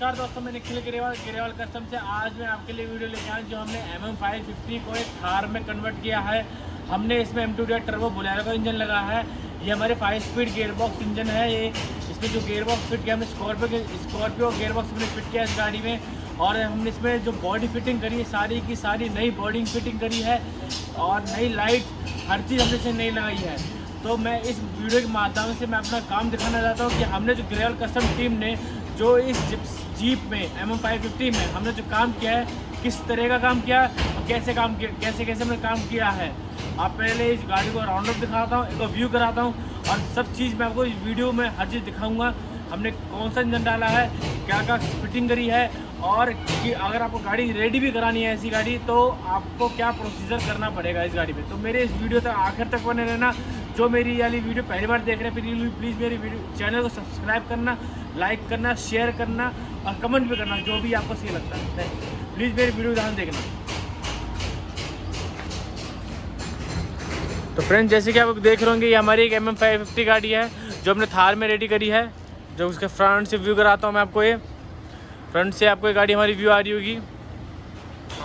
नमस्कार दोस्तों, मैं निखिल गिरेवाल गिरेवाल कस्टम से आज मैं आपके लिए वीडियो लेके आया जो हमने एम एम फाइव फिफ्टी को एक थार में कन्वर्ट किया है। हमने इसमें M two D turbo Bolero का इंजन लगा है। ये हमारे फाइव स्पीड गेयरबॉक्स इंजन है, ये इसमें जो गेयरबॉक्स फिट किया, हमने स्कॉर्पियो स्कॉर्पियो गेयरबॉक्स हमने फिट किया इस गाड़ी में। और हमने इसमें जो बॉडी फिटिंग करी है, सारी की सारी नई बॉडी फिटिंग करी है, और नई लाइट हर चीज़ हमने से नई लगाई है। तो मैं इस वीडियो के माध्यम से मैं अपना काम दिखाना चाहता हूँ कि हमने जो ग्रेवल कस्टम टीम ने जो इस जीप में एम एम में हमने जो काम किया है, किस तरह का काम किया और कैसे काम किया, कैसे कैसे हमने काम किया है। आप पहले इस गाड़ी को राउंड अप दिखाता हूँ, एक व्यू कराता हूँ और सब चीज़ मैं आपको इस वीडियो में हर चीज़ दिखाऊँगा। हमने कौन सा इंजन डाला है, क्या क्या फिटिंग करी है और कि अगर आपको गाड़ी रेडी भी करानी है ऐसी गाड़ी तो आपको क्या प्रोसीजर करना पड़ेगा इस गाड़ी में तो मेरे इस वीडियो तक आखिर तक बने रहना। जो मेरी वाली वीडियो पहली बार देख रहे हैं प्लीज़ मेरी वीडियो चैनल को सब्सक्राइब करना लाइक करना शेयर करना और कमेंट भी करना, जो भी आपको सही लगता है। प्लीज़ मेरी वीडियो ध्यान देखना। तो फ्रेंड्स जैसे कि आप देख रहे होंगे, ये हमारी एक एम एम फाइव फिफ्टी गाड़ी है, जो हमने थार में रेडी करी है, जो उसके फ्रंट से व्यू कराता हूँ मैं आपको ये। फ्रंट से आपको ये गाड़ी हमारी व्यू आ रही होगी।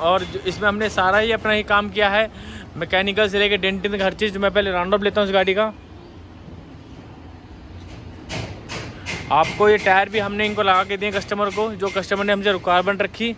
और इसमें हमने सारा ही अपना ही काम किया है। मैकेनिकल से लेकर डेंटिन हर चीज़ मैं पहले राउंड अप लेता हूँ इस गाड़ी का। आपको ये टायर भी हमने इनको लगा के दिए कस्टमर को, जो कस्टमर ने हमसे रिक्वायरमेंट रखी।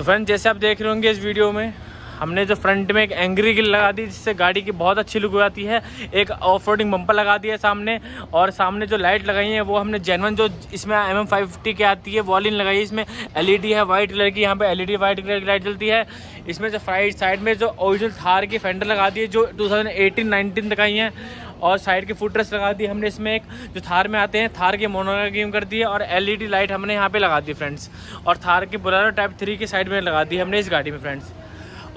तो फ्रेंड जैसे आप देख रहे होंगे इस वीडियो में, हमने जो फ्रंट में एक एंग्री गिल लगा दी, जिससे गाड़ी की बहुत अच्छी लुक आती है। एक ऑफ़ रोडिंग बम्पर लगा दिया है सामने, और सामने जो लाइट लगाई है, वो हमने जेनवन जो इसमें एम एम फाइव फिफ्टी की आती है वॉलिन लगाई है, इसमें एलईडी है वाइट कलर की, यहाँ पे एलईडी वाइट कलर की लाइट जलती है। इसमें जो फ्राइट साइड में जो ओरिजिनल थार की फेंडर लगा दी है, जो टू थाउज़ेंड एटीन तक आई हैं और साइड के फुट लगा दी हमने इसमें एक, जो थार में आते हैं, थार के मोनोग्रीम कर दिए और एलईडी लाइट हमने यहाँ पे लगा दी फ्रेंड्स। और थार के बुलारो टाइप थ्री के साइड में लगा दी हमने इस गाड़ी में फ्रेंड्स।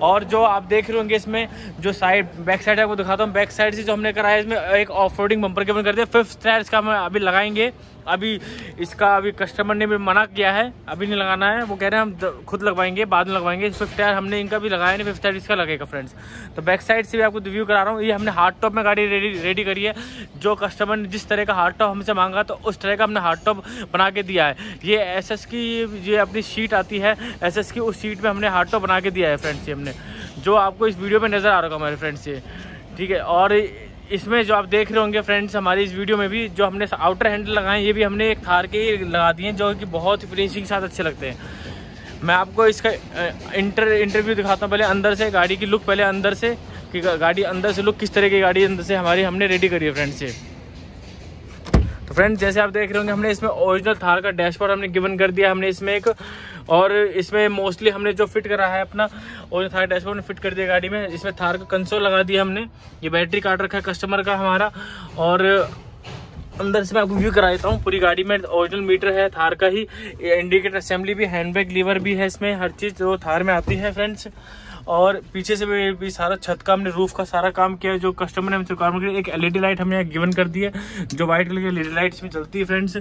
और जो आप देख रहे होंगे इसमें, जो साइड, बैक साइड है आपको दिखाता हूँ, बैक साइड से जो हमने कराया इसमें एक ऑफ़ रोडिंग बम्पर के बन कर दिया, फिफ्थ टायर इसका हम अभी लगाएँगे। अभी इसका अभी कस्टमर ने भी मना किया है, अभी नहीं लगाना है। वो कह रहे हैं, हम खुद लगवाएँगे, बाद में लगवाएँगे। फिफ्थ टायर हमने इनका भी लगाया नहीं फिफ्थ टायर इसका लगेगा फ्रेंड्स तो बैक साइड से भी आपको रिव्यू करा रहा हूँ। ये हमने हार्ड टॉप में गाड़ी रेडी रेडी करी है। जो कस्टमर ने जिस तरह का हार्ड टॉप हमसे मांगा तो उस तरह का हमने हार्ड टॉप बना के दिया है। ये एस की, ये अपनी सीट आती है एस की उस सीट में हमने हार्ड टॉप बना के दिया है फ्रेंड्स ये हमने। जो आपको इस वीडियो में नज़र आ रहा होगा हमारे फ्रेंड्स से ठीक है, और इसमें जो आप देख रहे होंगे फ्रेंड्स, हमारी इस वीडियो में भी जो हमने आउटर हैंडल लगाए हैं ये भी हमने एक थार के ही लगा दिए हैं, जो कि बहुत ही फिनिशिंग के साथ अच्छे लगते हैं। मैं आपको इसका इंटर इंटरव्यू दिखाता हूँ पहले अंदर से, गाड़ी की लुक पहले अंदर से, कि गाड़ी अंदर से लुक किस तरह की गाड़ी अंदर से हमारी, हमने रेडी करी है फ्रेंड्स से। तो फ्रेंड्स जैसे आप देख रहे होंगे, हमने इसमें ओरिजिनल थार का डैशबोर्ड हमने गिवन कर दिया, हमने इसमें एक और इसमें मोस्टली हमने जो फिट करा है अपना और थार डैशबोर्ड फिट कर दिया गाड़ी में, इसमें थार का कंसोल लगा दिया हमने। ये बैटरी काट रखा है कस्टमर का हमारा, और अंदर से मैं आपको व्यू करा देता हूँ, पूरी गाड़ी में ओरिजिनल मीटर है थार का ही इंडिकेटर असेंबली भी हैंडबैग लीवर भी है इसमें, हर चीज़ जो थार में आती है फ्रेंड्स और पीछे से भी, भी सारा छत का हमने रूफ का सारा काम किया जो कस्टमर ने हमसे काम किया। एक एलईडी लाइट हमने यहाँ गिवन कर दी है जो व्हाइट कलर की एलईडी लाइट इसमें चलती है फ्रेंड्स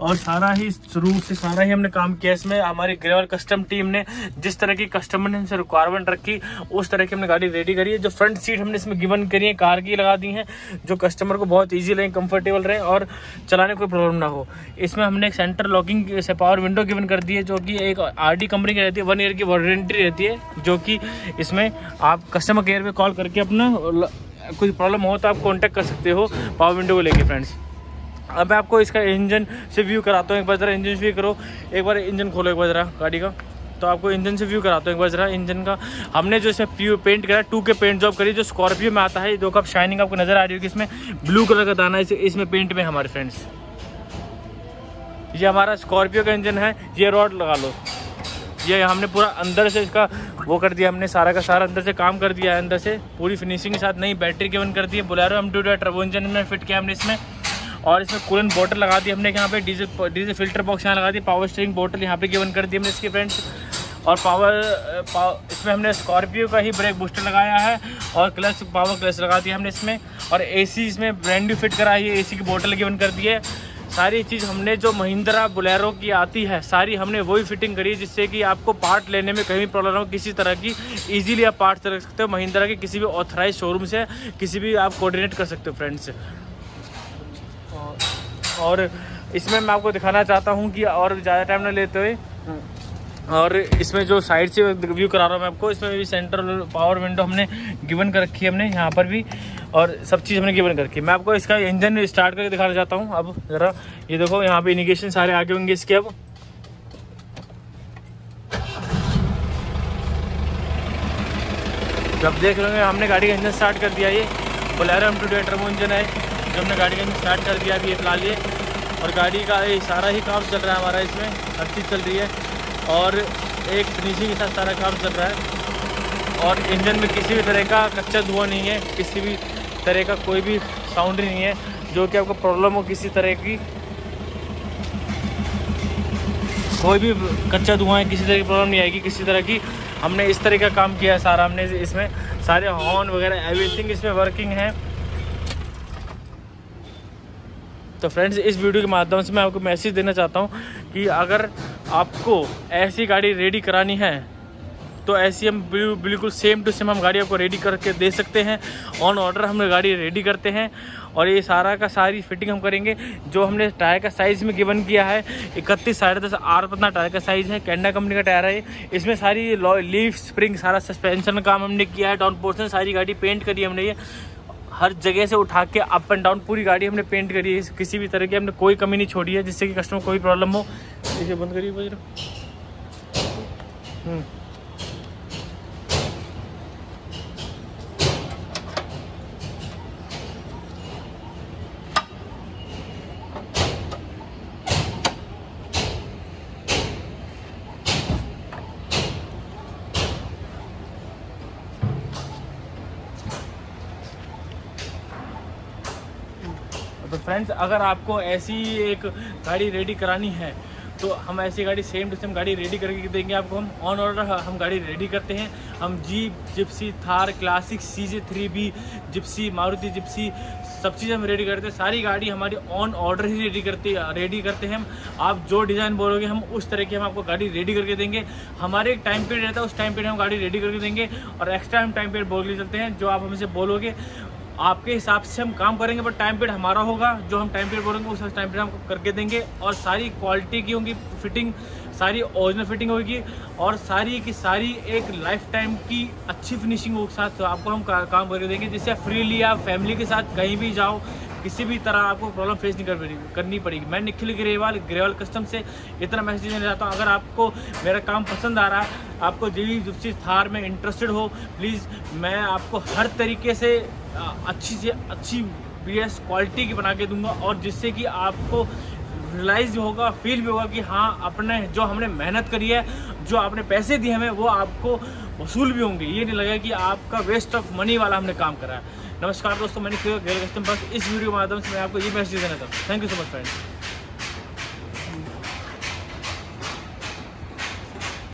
और सारा ही रूफ से सारा ही हमने काम किया इसमें। हमारी ग्रेवल कस्टम टीम ने जिस तरह की कस्टमर ने हमसे रिक्वायरमेंट रखी उस तरह की हमने गाड़ी रेडी करी है। जो फ्रंट सीट हमने इसमें गिवन करी है कार की लगा दी है जो कस्टमर को बहुत ईजी लगे कंफर्टेबल रहे और चलाने कोई प्रॉब्लम ना हो। इसमें हमने एक सेंटर लॉकिंग से पावर विंडो गिवन कर दी है जो कि एक आरडी कंपनी की रहती है वन ईयर की वारंटी रहती है जो कि इसमें आप कस्टमर केयर पे कॉल करके अपना कोई प्रॉब्लम हो तो आप कांटेक्ट कर सकते हो पावर विंडो को लेके फ्रेंड्स अब मैं आपको इसका इंजन से व्यू कराता हूँ, एक बार ज़रा इंजन से व्यू करो। एक बार इंजन खोलो, एक बार ज़रा गाड़ी का। तो आपको इंजन से व्यू कराता हूँ, एक बार ज़रा इंजन का। हमने जो इसमें पेंट करा टू के पेंट जॉब करी, जो स्कॉर्पियो में आता है दो कप शाइनिंग आपको नज़र आ रही होगी इसमें। ब्लू कलर का दाना है इसमें पेंट में हमारे फ्रेंड्स ये हमारा स्कॉर्पियो का इंजन है, ये रॉड लगा लो। ये हमने पूरा अंदर से इसका वो कर दिया हमने सारा का सारा अंदर से काम कर दिया है अंदर से। पूरी फिनिशिंग के साथ नई बैटरी के वन कर दी है Bolero M two turbo engine में फिट किया हमने इसमें। और इसमें कूलन बोटल लगा दी हमने यहाँ पे डीजल डीजल फ़िल्टर बॉक्स यहाँ लगा दी पावर स्टेरिंग बोटल यहाँ पे गिवन कर दी हमने इसके फ्रेंड्स और पावर पाव, इसमें हमने स्कॉर्पियो का ही ब्रेक बूस्टर लगाया है और क्लच पावर क्लच लगा दिया हमने इसमें। और एसी इसमें ब्रांड न्यू फिट कराई है एसी की बोतल गिवन कर दी है। सारी चीज़ हमने जो महिंद्रा बुलेरो की आती है, सारी हमने वही फिटिंग करी है जिससे कि आपको पार्ट लेने में कहीं प्रॉब्लम हो, किसी तरह की इजीली आप पार्ट रख सकते हो महिंद्रा के किसी भी ऑथराइज शोरूम से, किसी भी आप कोऑर्डिनेट कर सकते हो फ्रेंड्स और इसमें मैं आपको दिखाना चाहता हूँ कि और ज़्यादा टाइम ना लेते हुए और इसमें जो साइड से व्यू करा रहा हूँ मैं आपको, इसमें भी सेंट्रल पावर विंडो हमने गिवन कर रखी है हमने, यहाँ पर भी, और सब चीज़ हमने गिवन कर रखी है। मैं आपको इसका इंजन स्टार्ट करके दिखाना चाहता हूँ। अब ज़रा, ये देखो, यहाँ पे इनिगेशन सारे आगे होंगे इसके अब। जब देख रहे हैं हमने गाड़ी का इंजन स्टार्ट कर दिया ये। बोलेरो एम टू इंजन है, जो हमने गाड़ी का इंजन स्टार्ट कर दिया अभी ये फ़िलहाल ये। और गाड़ी का ये सारा ही काम चल रहा है हमारा इसमें, हर चीज़ चल रही है। और एक फिनिशिंग के साथ सारा काम चल रहा है। और इंजन में किसी भी तरह का कच्चा धुआँ नहीं है, किसी भी तरह का कोई भी साउंड नहीं है, जो कि आपको प्रॉब्लम हो किसी तरह की। कोई भी कच्चा धुआँ है, किसी तरह की प्रॉब्लम नहीं आएगी, किसी तरह की। हमने इस तरह का काम किया है सारा, हमने इसमें सारे हॉर्न वगैरह एवरीथिंग इसमें वर्किंग है। तो फ्रेंड्स इस वीडियो के माध्यम से मैं आपको मैसेज देना चाहता हूँ कि अगर आपको ऐसी गाड़ी रेडी करानी है तो ऐसी हम बिल्कुल सेम टू सेम हम गाड़ी आपको रेडी करके दे सकते हैं। ऑन ऑर्डर हम गाड़ी रेडी करते हैं और ये सारा का सारी फिटिंग हम करेंगे, जो हमने टायर का साइज़ में गिवन किया है, इकतीस साढ़े दस आर पतना टायर का साइज़ है कैंडा कंपनी का टायर है। इसमें सारी लीफ स्प्रिंग सारा सस्पेंशन काम हमने किया है डाउन पोर्सन सारी गाड़ी पेंट करी हमने ये। हर जगह से उठा के अप एंड डाउन पूरी गाड़ी हमने पेंट करी है। किसी भी तरह की हमने कोई कमी नहीं छोड़ी है, जिससे कि कस्टमर कोई प्रॉब्लम हो। इसे बंद करिए बज हम्म। तो फ्रेंड्स अगर आपको ऐसी एक गाड़ी रेडी करानी है तो हम ऐसी गाड़ी सेम टू सेम गाड़ी रेडी करके देंगे आपको। हम ऑन ऑर्डर हम गाड़ी रेडी करते हैं। हम jeep Gypsy Thar classic C J three B Gypsy Maruti Gypsy सब चीज़ हम रेडी करते हैं। सारी गाड़ी हमारी ऑन ऑर्डर ही रेडी करते रेडी करते हैं हम। आप जो डिज़ाइन बोलोगे, हम उस तरह की हम आपको गाड़ी रेडी करके देंगे। हमारे एक टाइम पीरियड रहता है, उस टाइम पीरियड हम गाड़ी रेडी करके देंगे। और एक्स्ट्रा हम टाइम पीरियड बोल के चलते हैं, जो आप हमसे बोलोगे आपके हिसाब से हम काम करेंगे बट टाइम पीरियड हमारा होगा। जो हम टाइम पीरियड बोलेंगे, उस टाइम पीरियड हम करके देंगे। और सारी क्वालिटी की होंगी फिटिंग सारी ओरिजिनल फिटिंग होगी। और सारी की सारी एक लाइफ टाइम की अच्छी फिनिशिंग के साथ। तो आपको हम काम करके देंगे। जिससे फ्रीली आप फैमिली के साथ कहीं भी जाओ किसी भी तरह आपको प्रॉब्लम फेस नहीं कर करनी पड़ेगी। मैं निखिल ग्रेवाल ग्रेवाल कस्टम से इतना मैसेज देना चाहता हूँ। अगर आपको मेरा काम पसंद आ रहा है आपको जी जिप्सी थार में इंटरेस्टेड हो प्लीज़ मैं आपको हर तरीके से अच्छी से अच्छी बीएस क्वालिटी की बना के दूँगा और जिससे कि आपको रियलाइज़ भी होगा फील भी होगा कि हाँ अपने जो हमने मेहनत करी है, जो आपने पैसे दिए हमें, वो आपको वसूल भी होंगे। ये नहीं लगेगा कि आपका वेस्ट ऑफ़ मनी वाला हमने काम करा है। नमस्कार दोस्तों, मैंने गेल कस्टम बस इस वीडियो के माध्यम से मैं आपको ये मैसेज देना था thank you so much friends